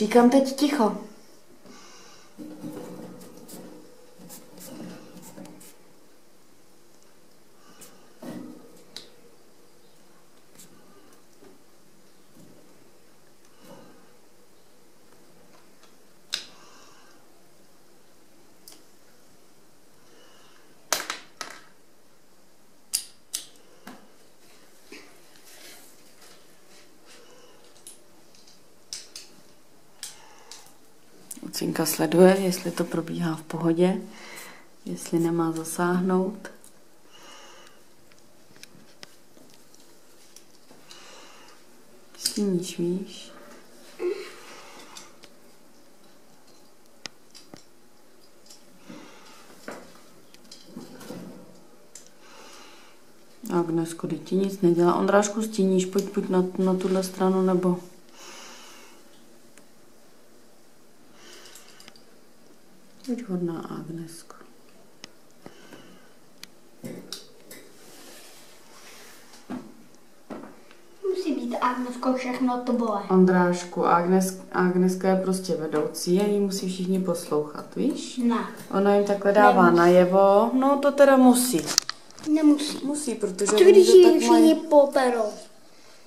Říkám teď ticho. Lucinka sleduje, jestli to probíhá v pohodě, jestli nemá zasáhnout. Stíníš, víš? Agnesko, ty ti nic nedělá. Ondrášku, stíníš, pojď, pojď na, na tuhle stranu, nebo... Buď hodná, Agnesko. Musí být Agnesko všechno to bole. Ondrášku, Agnes, Agneska je prostě vedoucí a jí musí všichni poslouchat, víš? Ne, Ona jim takhle dává Nemusí. najevo, no to teda musí. nemusí. Musí, protože oni když to, ji tak všichni mají, poperou?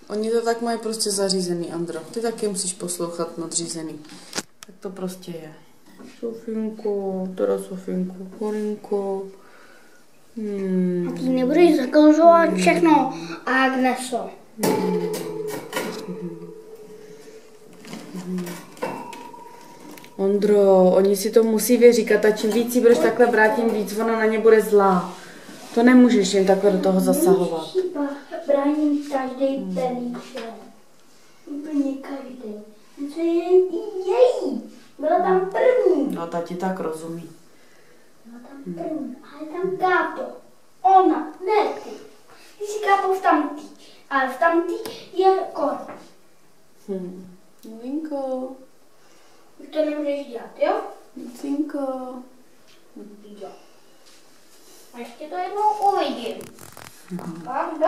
oni to tak mají prostě zařízený, Andro. Ty taky musíš poslouchat nadřízený. Tak to prostě je. Sofinku, teda Sofinku, Korinko. Hmm. A ty nebudeš zakazovat všechno, Agneso. Ondro, oni si to musí vyříkat a čím víc jí budeš takhle brát, tím víc ona na ně bude zlá. To nemůžeš jim takhle do toho zasahovat. Bráním každý pelíček. Úplně každý. To je i její. Byla tam první. No, tati tak rozumí. Byla tam první. Ale tam Kápo. Ona, ne ty. Ty jsi Kápo v tamtý. Ale v tamtý je kor. Hm. Linko, Už to nemůžeš dělat, jo? Cinko. Jo. A ještě to jednou uvidím. Pak do